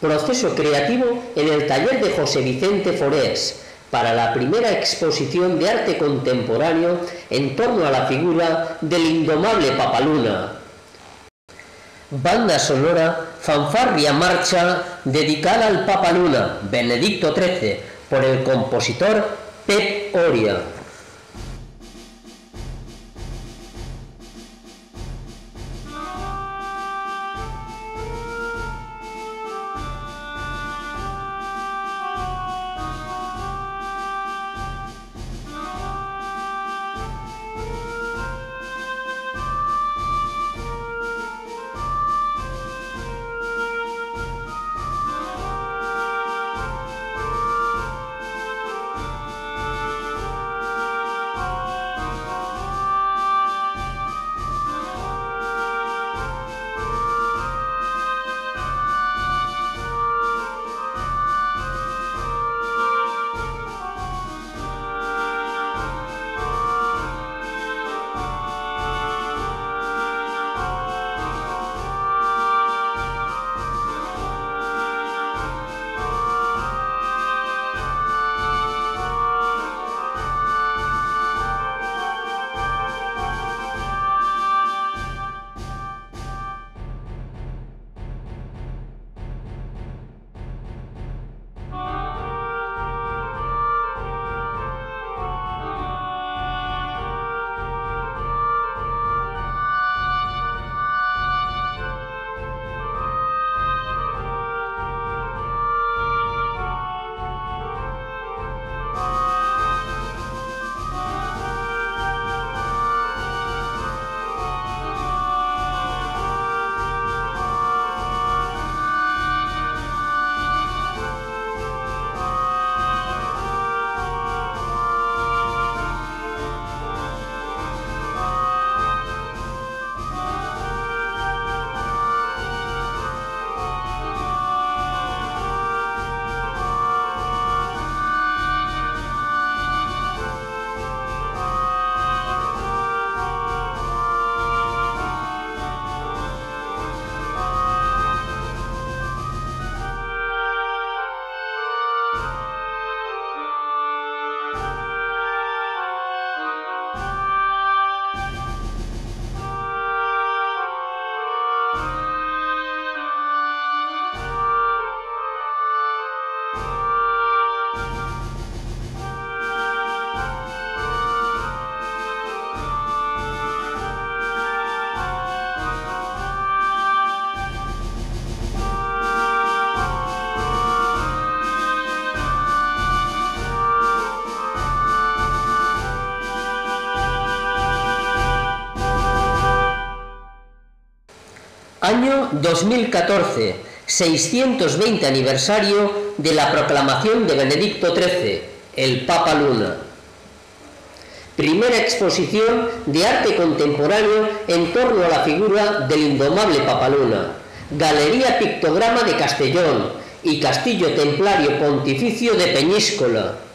Proceso creativo en el taller de José Vicente Forés para la primera exposición de arte contemporáneo en torno a la figura del indomable Papaluna. Banda sonora Fanfarria Marcha dedicada al Papaluna, Benedicto XIII, por el compositor Pep Oria. Bye. Año 2014, 620 aniversario de la proclamación de Benedicto XIII, el Papa Luna. Primera exposición de arte contemporáneo en torno a la figura del indomable Papa Luna. Galería Pictograma de Castellón y Castillo Templario Pontificio de Peñíscola